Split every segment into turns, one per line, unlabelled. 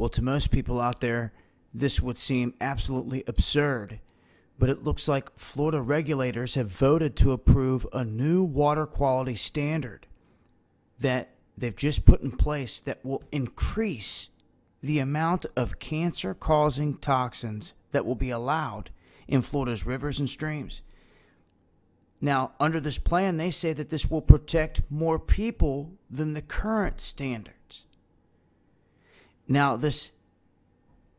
Well, to most people out there, this would seem absolutely absurd. But it looks like Florida regulators have voted to approve a new water quality standard that they've just put in place that will increase the amount of cancer causing toxins that will be allowed in Florida's rivers and streams. Now, under this plan, they say that this will protect more people than the current standards. Now, this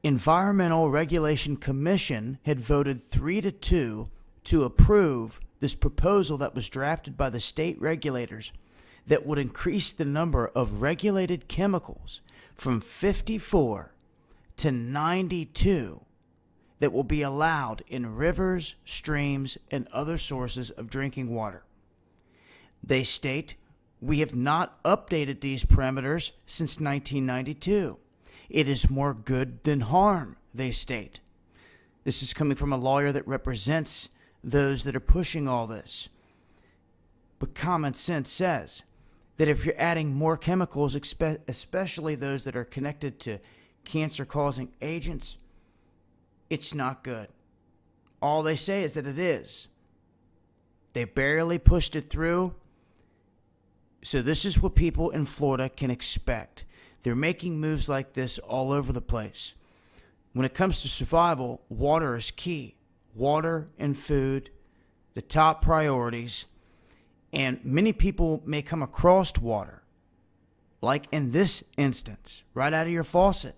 Environmental Regulation Commission had voted 3 to 2 to approve this proposal that was drafted by the state regulators that would increase the number of regulated chemicals from 54 to 92 that will be allowed in rivers, streams, and other sources of drinking water. They state, We have not updated these parameters since 1992. It is more good than harm, they state. This is coming from a lawyer that represents those that are pushing all this. But common sense says that if you're adding more chemicals, especially those that are connected to cancer causing agents, it's not good. All they say is that it is. They barely pushed it through. So, this is what people in Florida can expect. They're making moves like this all over the place. When it comes to survival, water is key. Water and food, the top priorities. And many people may come across water, like in this instance, right out of your faucet,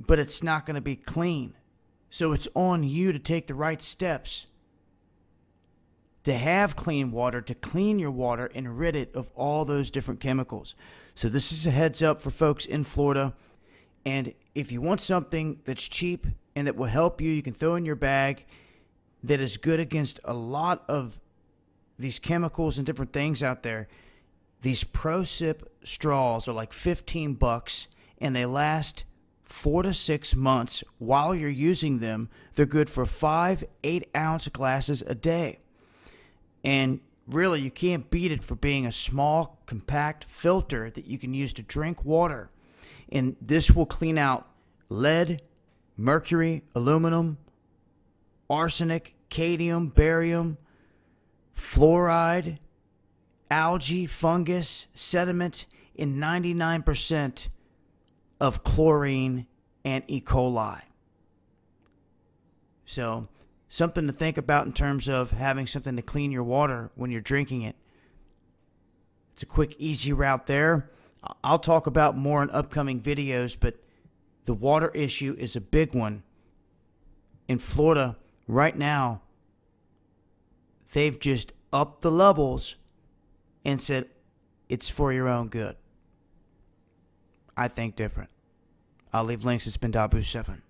but it's not going to be clean. So it's on you to take the right steps to have clean water, to clean your water and rid it of all those different chemicals. So, this is a heads up for folks in Florida. And if you want something that's cheap and that will help you, you can throw in your bag that is good against a lot of these chemicals and different things out there. These ProSip straws are like 15 bucks and they last four to six months while you're using them. They're good for five, eight ounce glasses a day. And really, you can't beat it for being a small, compact filter that you can use to drink water. And this will clean out lead, mercury, aluminum, arsenic, cadmium, barium, fluoride, algae, fungus, sediment, and 99% of chlorine and E. coli. So, something to think about in terms of having something to clean your water when you're drinking it. It's a quick, easy route there. I'll talk about more in upcoming videos, but the water issue is a big one. In Florida, right now, they've just upped the levels and said it's for your own good. I think different. I'll leave links. It's been Dahboo7.